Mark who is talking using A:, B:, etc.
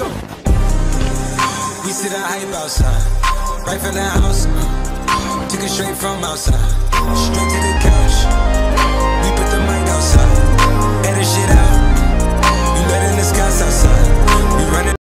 A: go.
B: We see the hype outside, right from the house. Uh, took it straight from outside, straight